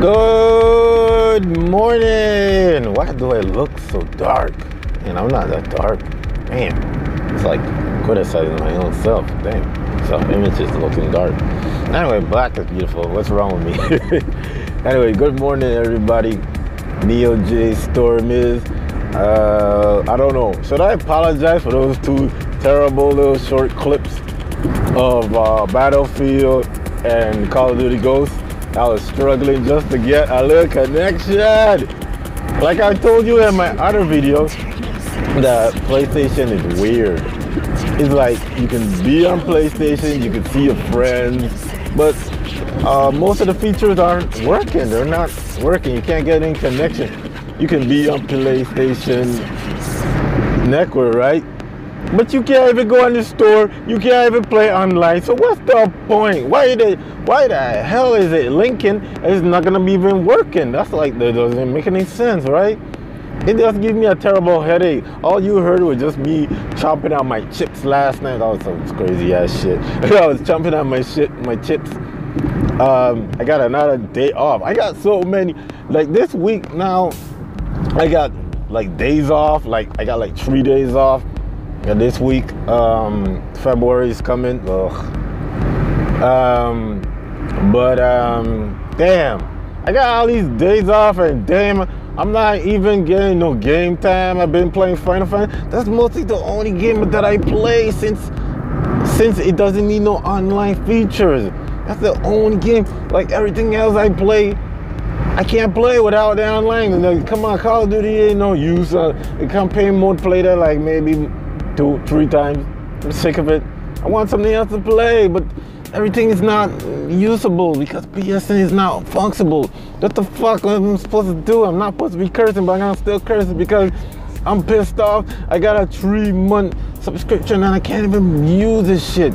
Good morning. Why do I look so dark? And I'm not that dark. Damn. It's like criticizing my own self. Damn. Self-image is looking dark. Anyway, black is beautiful. What's wrong with me? anyway, good morning, everybody. Neo J Storm is. Uh, I don't know. Should I apologize for those two terrible little short clips of uh, Battlefield and Call of Duty Ghosts? I was struggling just to get a little connection. Like I told you in my other video, the PlayStation is weird. It's like you can be on PlayStation, you can see your friends, but uh, most of the features aren't working. They're not working. You can't get any connection. You can be on PlayStation Network, right? But you can't even go in the store. You can't even play online. So what's the point? Why they? Why the hell is it linking? It's not gonna be even working. That's like that doesn't make any sense, right? It just gives me a terrible headache. All you heard was just me chomping out my chips last night. That was some crazy ass shit. I was chomping out my shit, my chips. Um, I got another day off. I got so many. Like this week now, I got like days off. Like I got like three days off. And this week, um, February is coming. Ugh. Um, but um, damn, I got all these days off, and damn, I'm not even getting no game time. I've been playing Final Fantasy. That's mostly the only game that I play since since it doesn't need no online features. That's the only game. Like everything else I play, I can't play without the online. Come on, Call of Duty ain't no use. Uh, the campaign mode play that like maybe two, three times. I'm sick of it. I want something else to play, but everything is not usable because PSN is not functional. What the fuck am I supposed to do? I'm not supposed to be cursing, but I'm still cursing because I'm pissed off. I got a three month subscription and I can't even use this shit.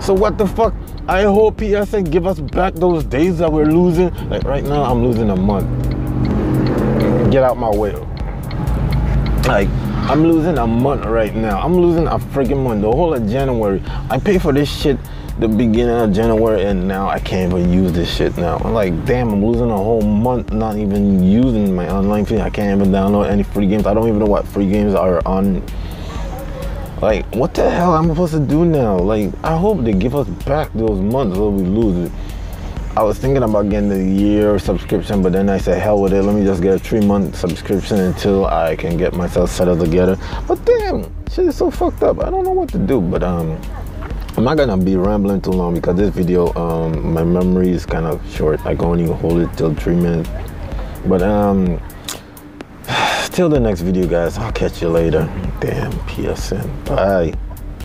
So what the fuck? I hope PSN give us back those days that we're losing. Like right now, I'm losing a month. Get out my way. Like I'm losing a month right now. I'm losing a freaking month. The whole of January. I paid for this shit the beginning of January and now I can't even use this shit now. I'm like, damn, I'm losing a whole month not even using my online thing. I can't even download any free games. I don't even know what free games are on. Like, what the hell am I supposed to do now? Like, I hope they give us back those months or we lose it. I was thinking about getting the year subscription, but then I said, hell with it. Let me just get a three month subscription until I can get myself settled together. But damn, shit is so fucked up. I don't know what to do. But um, I'm not gonna be rambling too long because this video, um, my memory is kind of short. I can only hold it till three minutes. But um, till the next video, guys. I'll catch you later. Damn PSN. Bye.